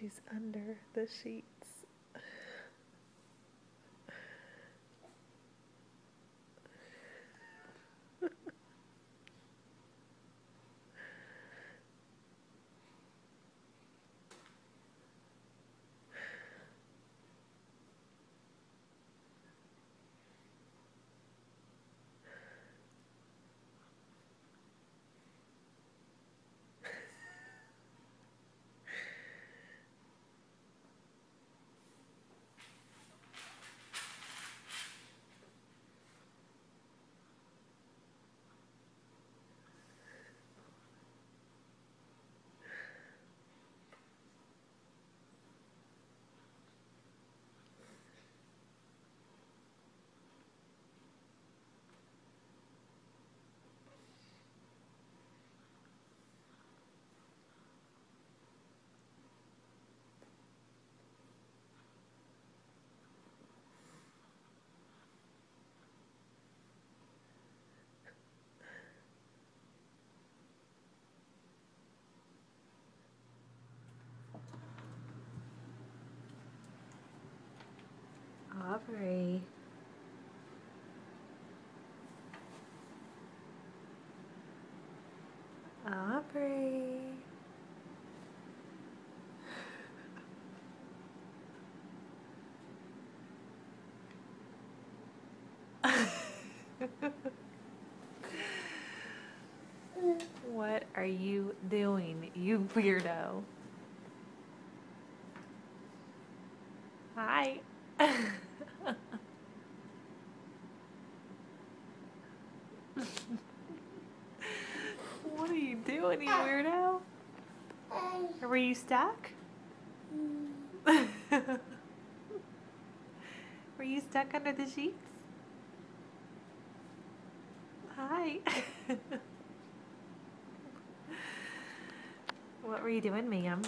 She's under the sheets. Aubrey. Aubrey. what are you doing, you weirdo? Hi. what are you doing, you weirdo? Ah. Were you stuck? Mm. Were you stuck under the sheets? Hi. what were you doing, ma'am?